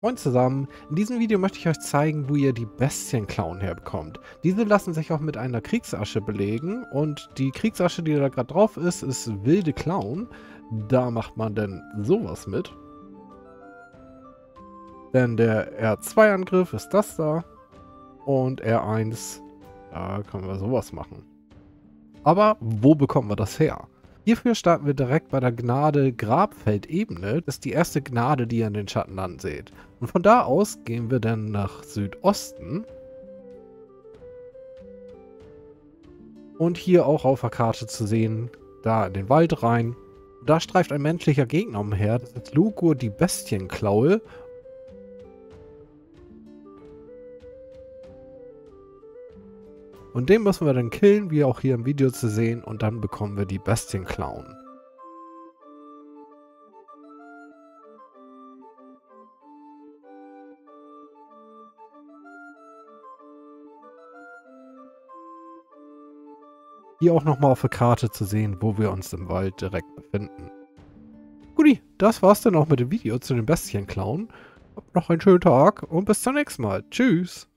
Moin zusammen, in diesem Video möchte ich euch zeigen, wo ihr die Bestienklauen herbekommt. Diese lassen sich auch mit einer Kriegsasche belegen und die Kriegsasche, die da gerade drauf ist, ist wilde Klauen. Da macht man denn sowas mit. Denn der R2-Angriff ist das da und R1, da können wir sowas machen. Aber wo bekommen wir das her? Hierfür starten wir direkt bei der Gnade Grabfeldebene. Das ist die erste Gnade, die ihr in den Schattenlanden seht. Und von da aus gehen wir dann nach Südosten. Und hier auch auf der Karte zu sehen, da in den Wald rein. Da streift ein menschlicher Gegner umher. Das ist Lugur die Bestienklaue. Und den müssen wir dann killen, wie auch hier im Video zu sehen. Und dann bekommen wir die Bestien-Clown. Hier auch nochmal auf der Karte zu sehen, wo wir uns im Wald direkt befinden. Guti, das war's dann auch mit dem Video zu den Bestien-Clown. Habt noch einen schönen Tag und bis zum nächsten Mal. Tschüss.